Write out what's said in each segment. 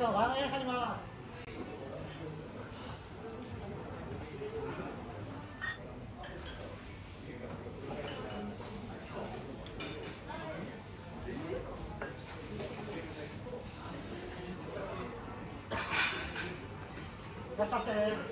とワンエン入ります。いらっしゃいませ。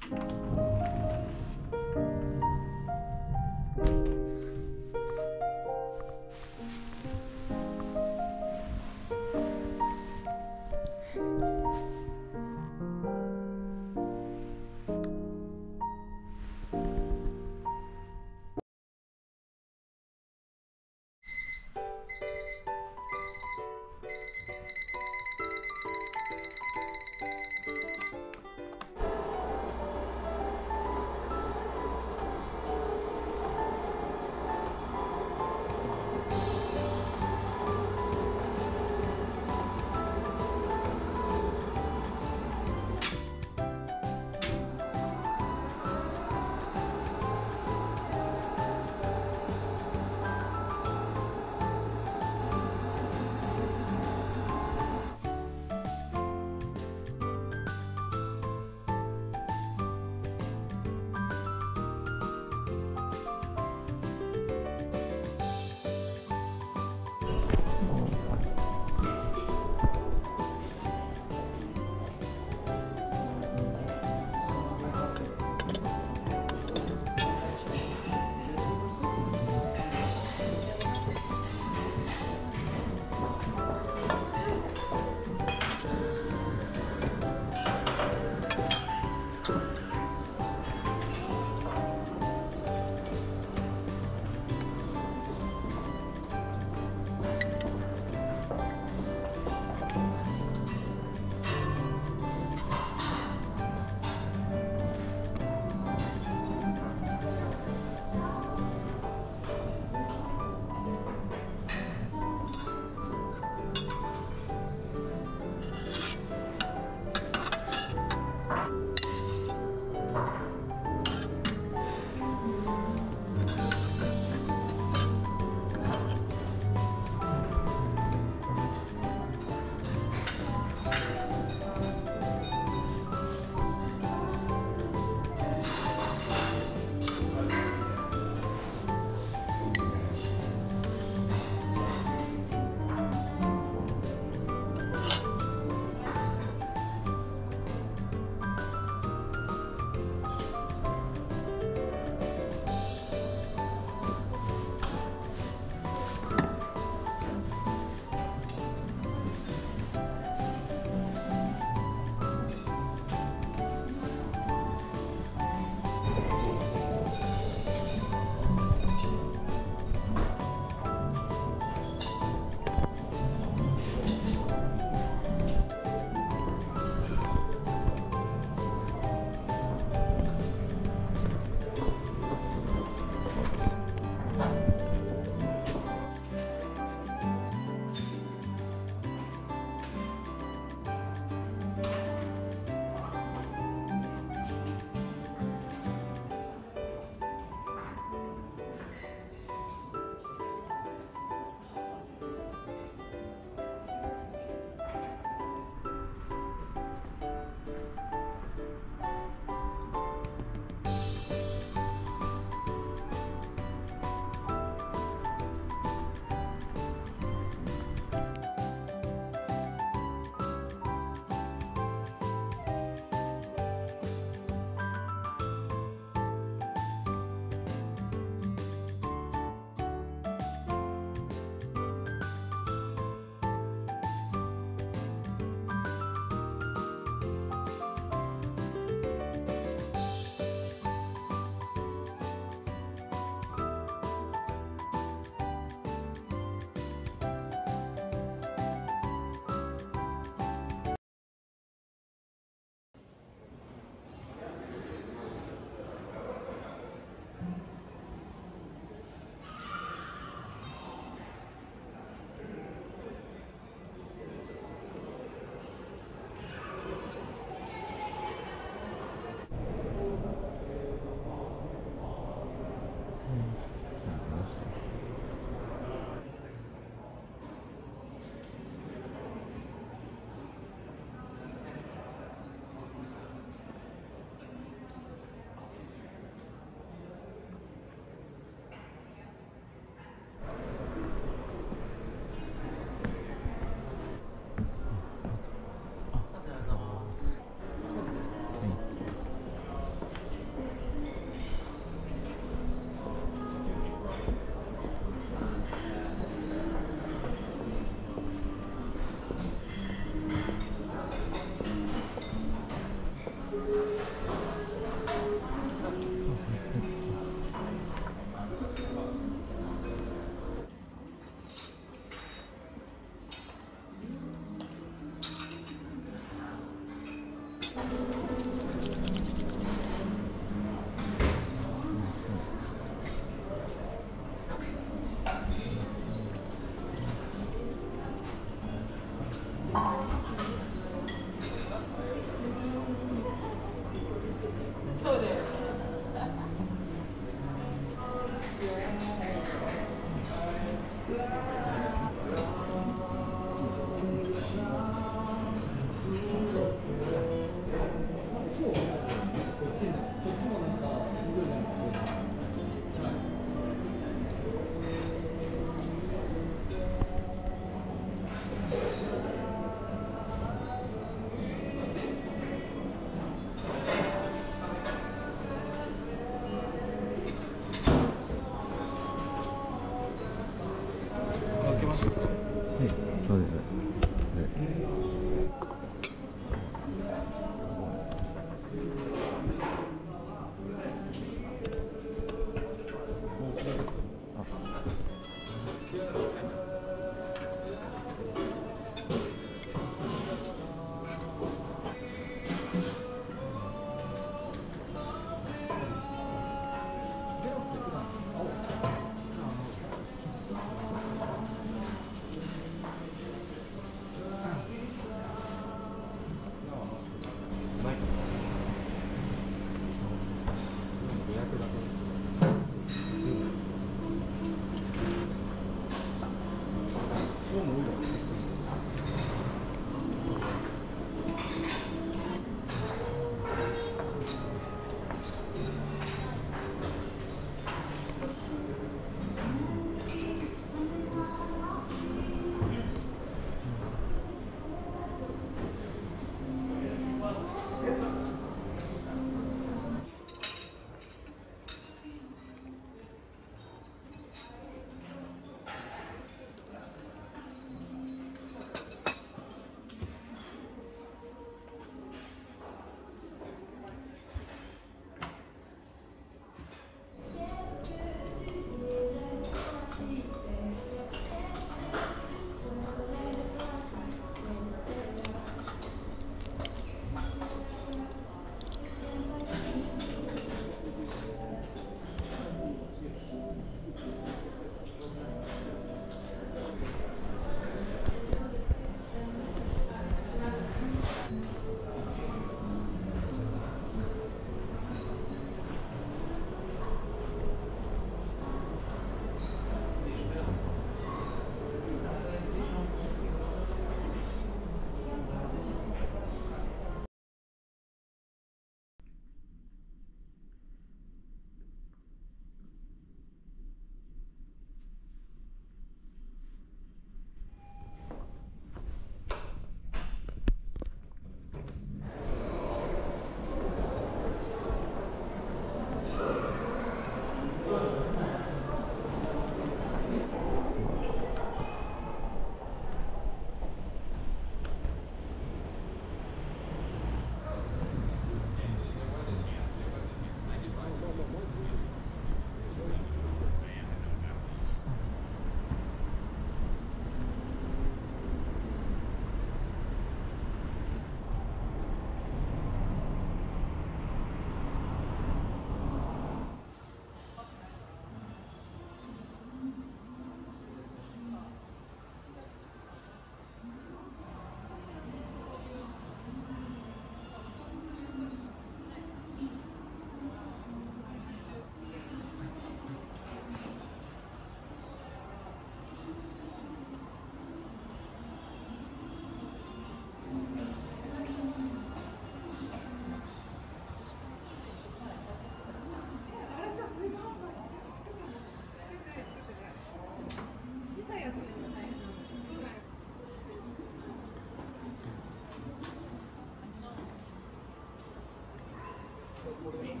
por mí.